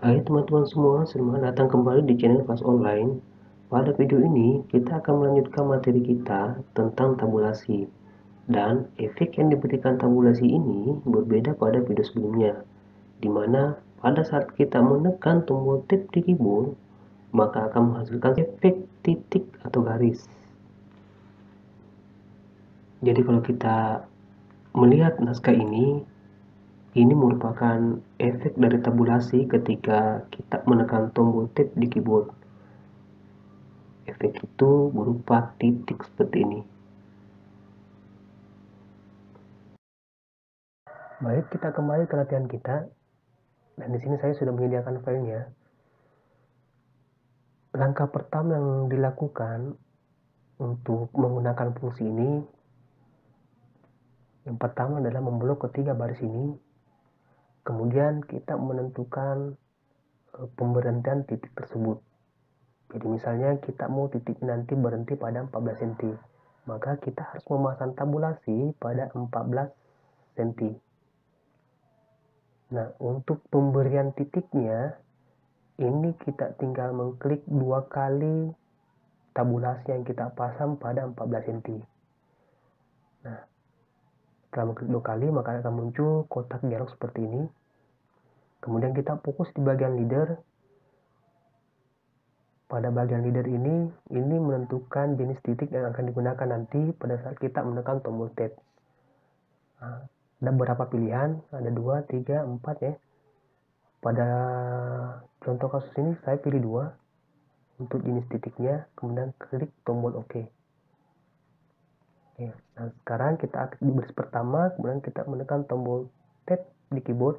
Hai teman-teman semua, selamat datang kembali di channel kelas online. Pada video ini, kita akan melanjutkan materi kita tentang tabulasi. Dan efek yang diberikan tabulasi ini berbeda pada video sebelumnya, di mana pada saat kita menekan tombol tab di keyboard, maka akan menghasilkan efek titik atau garis. Jadi kalau kita melihat naskah ini, ini merupakan efek dari tabulasi ketika kita menekan tombol tab di keyboard. Efek itu berupa titik seperti ini. Baik, kita kembali ke latihan kita. Dan di sini saya sudah menyediakan filenya. Langkah pertama yang dilakukan untuk menggunakan fungsi ini yang pertama adalah memblok ketiga baris ini Kemudian kita menentukan eh, pemberhentian titik tersebut. Jadi misalnya kita mau titik nanti berhenti pada 14 cm, maka kita harus memasang tabulasi pada 14 cm. Nah, untuk pemberian titiknya, ini kita tinggal mengklik dua kali tabulasi yang kita pasang pada 14 cm. Setelah mengklik dua kali, maka akan muncul kotak dialog seperti ini. Kemudian kita fokus di bagian leader. Pada bagian leader ini, ini menentukan jenis titik yang akan digunakan nanti pada saat kita menekan tombol tab. Nah, ada beberapa pilihan, ada dua, tiga, empat ya. Pada contoh kasus ini saya pilih dua untuk jenis titiknya, kemudian klik tombol OK. Oke, nah sekarang kita aktif di baris pertama, kemudian kita menekan tombol tab di keyboard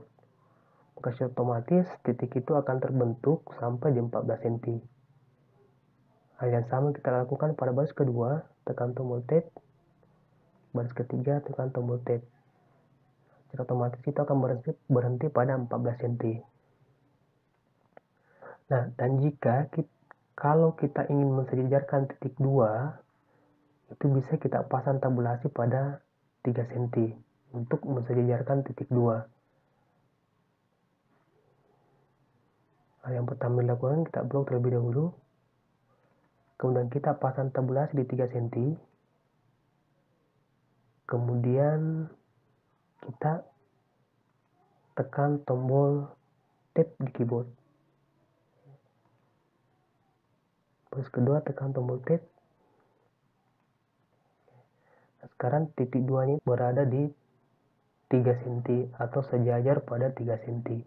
maka otomatis titik itu akan terbentuk sampai di 14 cm. Hal yang sama kita lakukan pada baris kedua, tekan tombol tab. Baris ketiga, tekan tombol tab. Secara otomatis itu akan berhenti, berhenti pada 14 cm. Nah, dan jika kita, kalau kita ingin mensejajarkan titik 2, itu bisa kita pasang tabulasi pada 3 cm untuk mensejajarkan titik 2. Hal yang pertama dilakukan kita blok terlebih dahulu. Kemudian kita pasang tabulasi di 3 cm. Kemudian kita tekan tombol tab di keyboard. Terus kedua tekan tombol tab. Sekarang titik 2 ini berada di 3 cm atau sejajar pada 3 cm.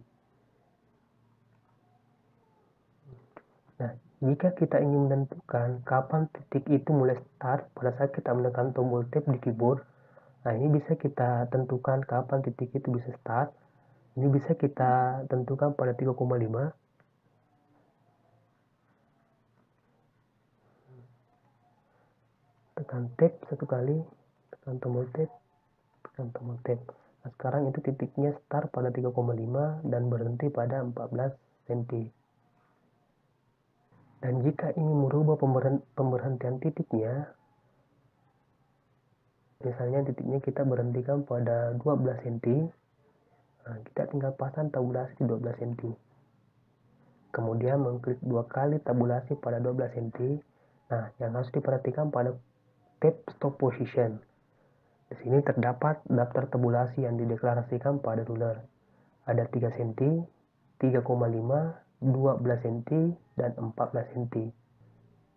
Nah, jika kita ingin menentukan kapan titik itu mulai start pada saat kita menekan tombol tab di keyboard, nah ini bisa kita tentukan kapan titik itu bisa start. Ini bisa kita tentukan pada 3,5. Tekan tab satu kali, tekan tombol tab, tekan tombol tab. Nah, sekarang itu titiknya start pada 3,5 dan berhenti pada 14 cm. Dan jika ingin merubah pemberhentian titiknya, misalnya titiknya kita berhentikan pada 12 cm, nah, kita tinggal pasang tabulasi di 12 cm. Kemudian mengklik dua kali tabulasi pada 12 cm. Nah, yang harus diperhatikan pada tab stop position. Di sini terdapat daftar tabulasi yang dideklarasikan pada ruler. Ada 3 cm, 3,5, 12 cm dan 14 cm.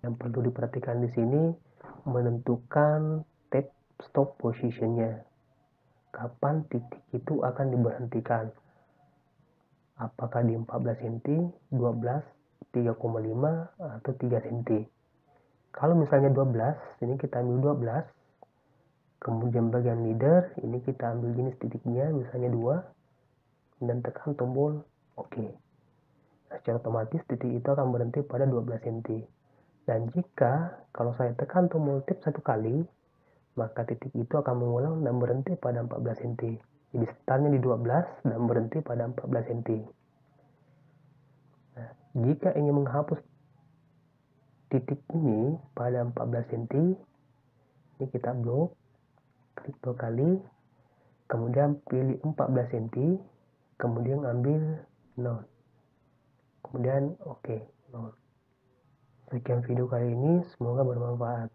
Yang perlu diperhatikan di sini menentukan tab stop positionnya. Kapan titik itu akan diberhentikan? Apakah di 14 cm, 12, 3,5 atau 3 cm? Kalau misalnya 12, ini kita ambil 12. Kemudian bagian leader, ini kita ambil jenis titiknya, misalnya 2. Dan tekan tombol OK. Nah, secara otomatis titik itu akan berhenti pada 12 cm. Dan jika kalau saya tekan tombol tab satu kali, maka titik itu akan mengulang dan berhenti pada 14 cm. Jadi startnya di 12 dan berhenti pada 14 cm. Nah, jika ingin menghapus titik ini pada 14 cm, ini kita blok, klik dua kali, kemudian pilih 14 cm, kemudian ambil 0. kemudian oke okay. sekian video kali ini semoga bermanfaat